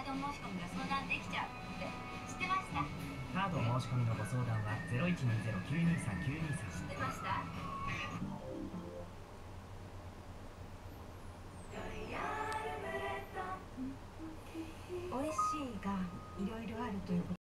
ード申し込みの相談できちゃうって知ってました？カード申し込みのご相談は0120-923-923知ってました？しいがいろいろあるということ